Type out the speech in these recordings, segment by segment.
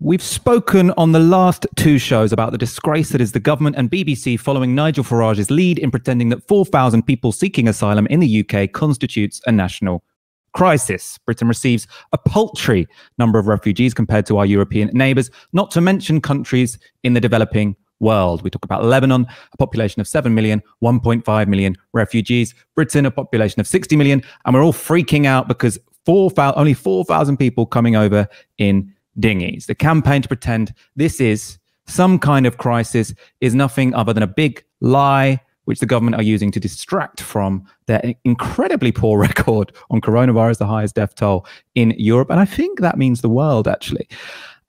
We've spoken on the last two shows about the disgrace that is the government and BBC following Nigel Farage's lead in pretending that 4,000 people seeking asylum in the UK constitutes a national crisis. Britain receives a paltry number of refugees compared to our European neighbours, not to mention countries in the developing world. We talk about Lebanon, a population of 7 million, 1.5 million refugees, Britain, a population of 60 million, and we're all freaking out because 4, only 4,000 people coming over in dinghies. The campaign to pretend this is some kind of crisis is nothing other than a big lie which the government are using to distract from their incredibly poor record on coronavirus, the highest death toll in Europe. And I think that means the world, actually.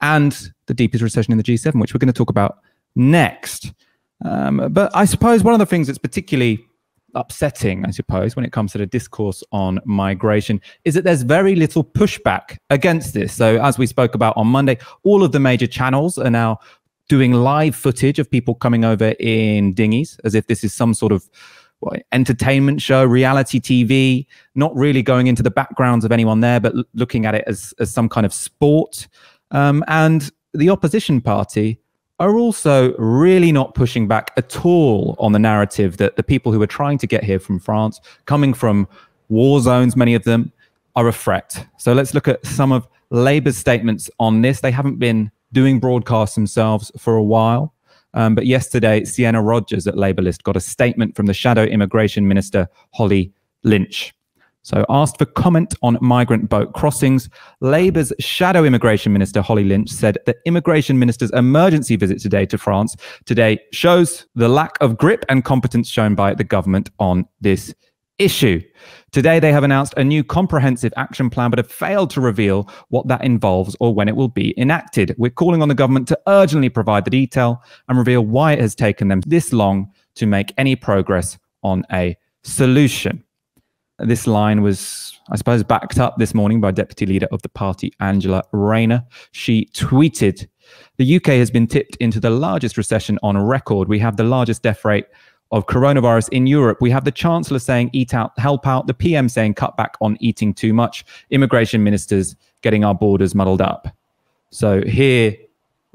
And the deepest recession in the G7, which we're going to talk about next. Um, but I suppose one of the things that's particularly upsetting, I suppose, when it comes to the discourse on migration is that there's very little pushback against this. So, as we spoke about on Monday, all of the major channels are now doing live footage of people coming over in dinghies as if this is some sort of what, entertainment show, reality TV, not really going into the backgrounds of anyone there, but looking at it as, as some kind of sport. Um, and the opposition party are also really not pushing back at all on the narrative that the people who are trying to get here from France, coming from war zones, many of them, are a threat. So let's look at some of Labour's statements on this. They haven't been doing broadcasts themselves for a while. Um, but yesterday, Sienna Rodgers at Labour List got a statement from the Shadow Immigration Minister, Holly Lynch. So, asked for comment on migrant boat crossings, Labour's shadow immigration minister, Holly Lynch, said the immigration minister's emergency visit today to France today shows the lack of grip and competence shown by the government on this issue. Today, they have announced a new comprehensive action plan, but have failed to reveal what that involves or when it will be enacted. We're calling on the government to urgently provide the detail and reveal why it has taken them this long to make any progress on a solution. This line was, I suppose, backed up this morning by Deputy Leader of the party, Angela Rayner. She tweeted, The UK has been tipped into the largest recession on record. We have the largest death rate of coronavirus in Europe. We have the Chancellor saying eat out, help out, the PM saying cut back on eating too much, immigration ministers getting our borders muddled up. So here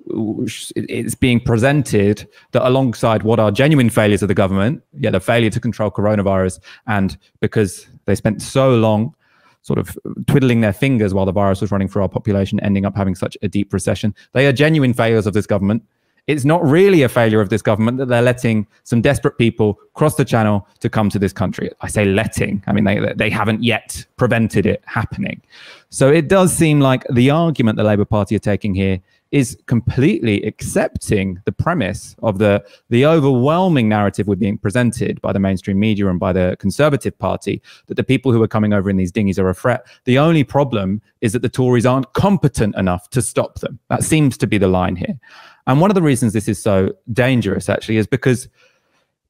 it's being presented that alongside what are genuine failures of the government, yeah, the failure to control coronavirus, and because they spent so long sort of twiddling their fingers while the virus was running through our population, ending up having such a deep recession, they are genuine failures of this government. It's not really a failure of this government that they're letting some desperate people cross the channel to come to this country. I say letting, I mean, they, they haven't yet prevented it happening. So it does seem like the argument the Labour Party are taking here is completely accepting the premise of the the overwhelming narrative we're being presented by the mainstream media and by the Conservative Party that the people who are coming over in these dinghies are a threat. The only problem is that the Tories aren't competent enough to stop them. That seems to be the line here. And one of the reasons this is so dangerous actually is because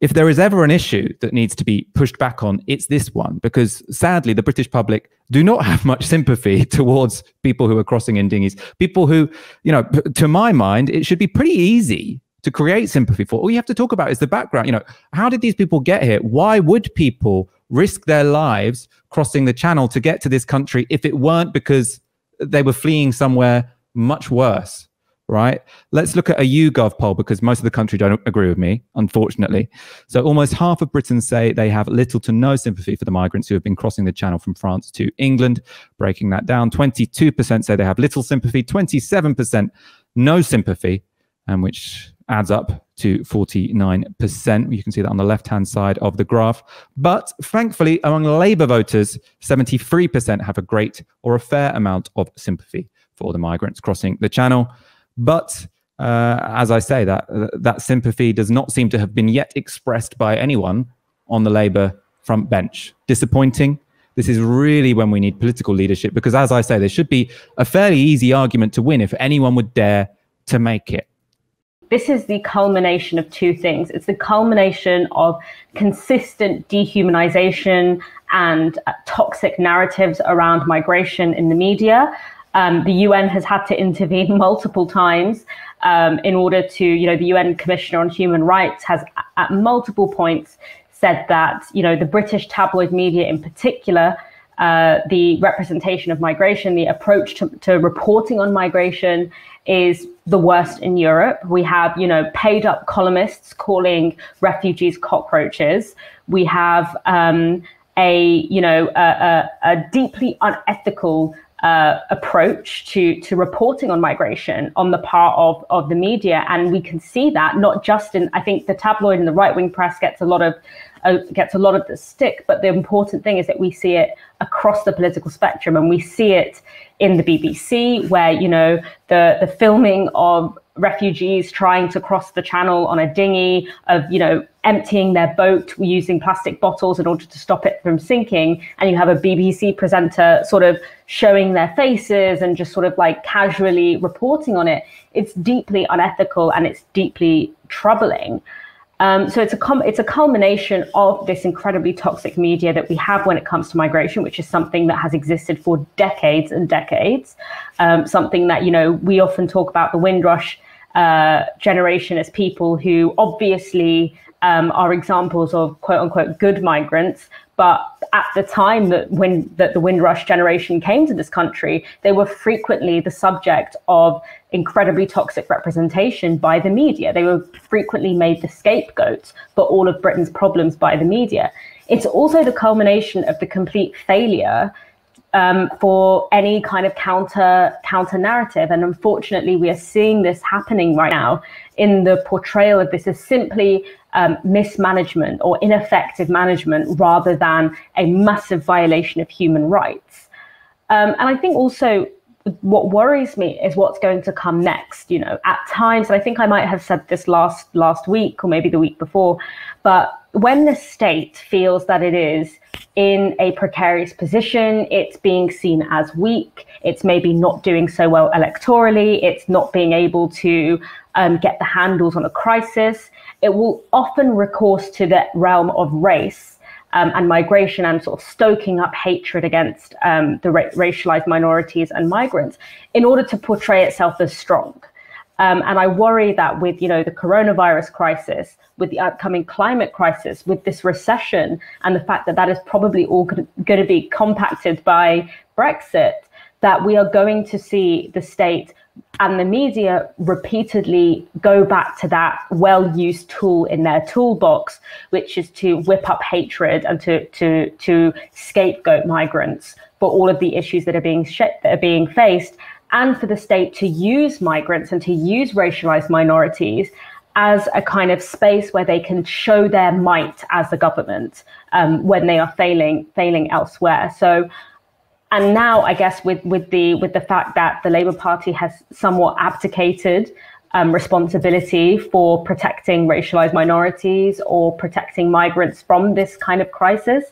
if there is ever an issue that needs to be pushed back on, it's this one, because sadly, the British public do not have much sympathy towards people who are crossing in dinghies. People who, you know, to my mind, it should be pretty easy to create sympathy for. All you have to talk about is the background. You know, how did these people get here? Why would people risk their lives crossing the channel to get to this country if it weren't because they were fleeing somewhere much worse? Right? Let's look at a YouGov poll because most of the country don't agree with me, unfortunately. Mm-hmm. So almost half of Britons say they have little to no sympathy for the migrants who have been crossing the channel from France to England. Breaking that down, 22% say they have little sympathy, 27% no sympathy, and which adds up to 49%. You can see that on the left hand side of the graph. But thankfully, among Labour voters, 73% have a great or a fair amount of sympathy for the migrants crossing the channel. But uh, as I say, that that sympathy does not seem to have been yet expressed by anyone on the Labour front bench. Disappointing. This is really when we need political leadership because, as I say, there should be a fairly easy argument to win if anyone would dare to make it. This is the culmination of two things. It's the culmination of consistent dehumanization and uh, toxic narratives around migration in the media, um, the UN has had to intervene multiple times um, in order to, you know, the UN Commissioner on Human Rights has at multiple points said that, you know, the British tabloid media in particular uh, the representation of migration, the approach to, to reporting on migration is the worst in Europe. We have, you know, paid up columnists calling refugees cockroaches. We have um, a, you know, a, a, a deeply unethical uh, approach to to reporting on migration on the part of of the media, and we can see that not just in I think the tabloid and the right wing press gets a lot of uh, gets a lot of the stick, but the important thing is that we see it across the political spectrum, and we see it in the BBC, where you know the the filming of refugees trying to cross the channel on a dinghy, of you know emptying their boat using plastic bottles in order to stop it from sinking, and you have a BBC presenter sort of showing their faces and just sort of like casually reporting on it. It's deeply unethical and it's deeply troubling. Um, so it's a com- it's a culmination of this incredibly toxic media that we have when it comes to migration, which is something that has existed for decades and decades. Um, something that you know we often talk about the Windrush uh, generation as people who obviously um, are examples of quote unquote good migrants, but at the time that when that the Windrush generation came to this country, they were frequently the subject of incredibly toxic representation by the media. They were frequently made the scapegoats for all of Britain's problems by the media. It's also the culmination of the complete failure um, for any kind of counter counter narrative. And unfortunately, we are seeing this happening right now in the portrayal of this as simply um, mismanagement or ineffective management rather than a massive violation of human rights. Um, and I think also what worries me is what's going to come next. You know, at times, and I think I might have said this last last week or maybe the week before, but when the state feels that it is in a precarious position, it's being seen as weak, it's maybe not doing so well electorally, it's not being able to um, get the handles on a crisis, it will often recourse to the realm of race um, and migration and sort of stoking up hatred against um, the ra- racialized minorities and migrants in order to portray itself as strong. Um, and I worry that with you know the coronavirus crisis, with the upcoming climate crisis, with this recession, and the fact that that is probably all going to be compacted by Brexit, that we are going to see the state and the media repeatedly go back to that well-used tool in their toolbox, which is to whip up hatred and to to to scapegoat migrants for all of the issues that are being sh- that are being faced, and for the state to use migrants and to use racialized minorities as a kind of space where they can show their might as a government um, when they are failing failing elsewhere. So and now I guess with with the with the fact that the Labour Party has somewhat abdicated um, responsibility for protecting racialized minorities or protecting migrants from this kind of crisis,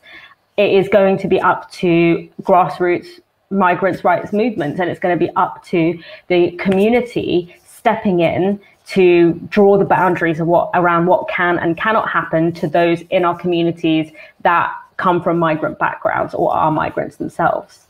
it is going to be up to grassroots migrants' rights movements, and it's going to be up to the community stepping in to draw the boundaries of what around what can and cannot happen to those in our communities that come from migrant backgrounds or are migrants themselves.